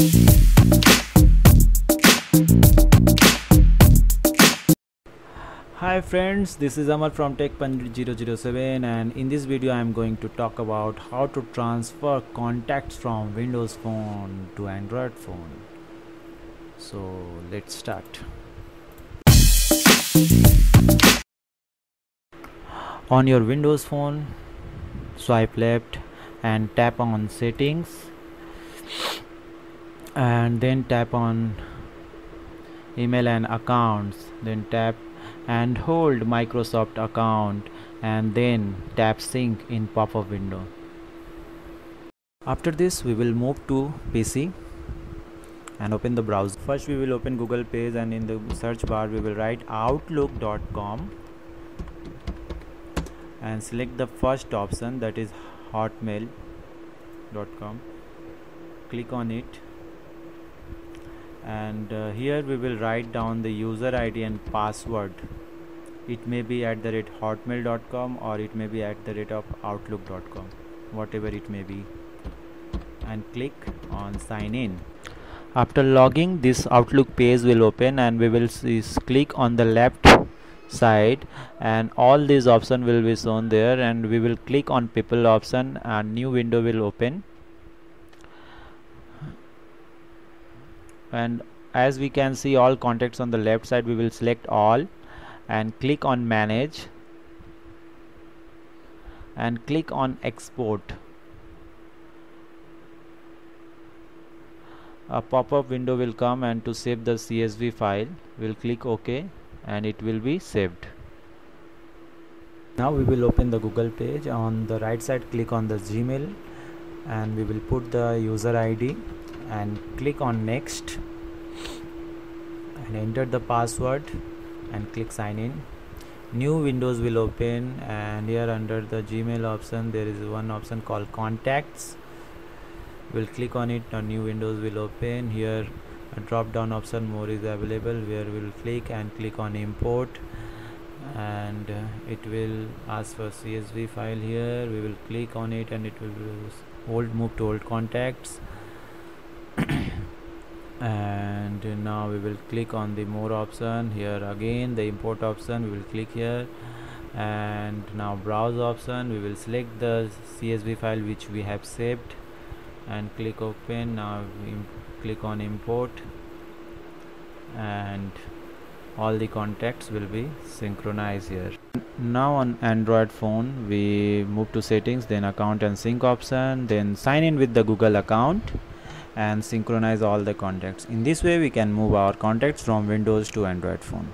Hi friends, this is Amar from TechPandit007 and in this video I am going to talk about how to transfer contacts from Windows phone to Android phone. So let's start. On your Windows phone, swipe left and tap on settings and then tap on email and accounts then tap and hold Microsoft account and then tap sync in pop-up window. After this we will move to PC and open the browser. First we will open Google page and in the search bar we will write outlook.com and select the first option that is hotmail.com click on it and uh, here we will write down the user id and password. It may be at the rate hotmail.com or it may be at the rate of outlook.com whatever it may be. And click on sign in. After logging this outlook page will open and we will click on the left side and all these options will be shown there and we will click on people option and new window will open and as we can see all contacts on the left side we will select all and click on manage and click on export. A pop-up window will come and to save the CSV file we'll click OK and it will be saved. Now we will open the Google page. On the right side click on the Gmail and we will put the user ID and click on next and enter the password and click sign in. New windows will open and here under the gmail option there is one option called contacts. We'll click on it. A new windows will open. Here a drop down option more is available where we'll click and click on import. And uh, it will ask for csv file here. We will click on it and it will old move to old contacts and now we will click on the more option here again the import option we will click here. And now browse option we will select the csv file which we have saved and click open. Now click on import. And all the contacts will be synchronized here. Now on android phone we move to settings then account and sync option then sign in with the google account and synchronize all the contacts. In this way we can move our contacts from windows to android phone